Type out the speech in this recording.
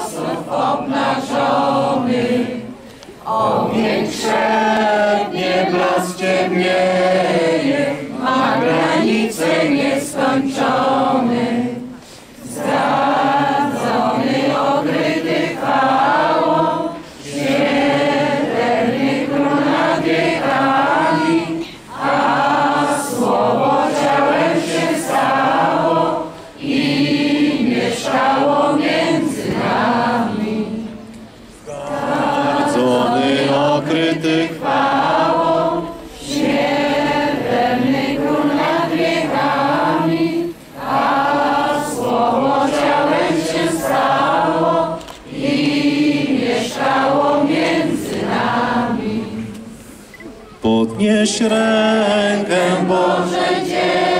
zasłon obnażony. Ogień krzepnie, blask ciemnieje, ma granice nieskończone. Okryty Chwałą, śmiertelny król nad wiekami, a słowo ciałem się stało i mieszkało między nami. Podnieś rękę, Boże, Boże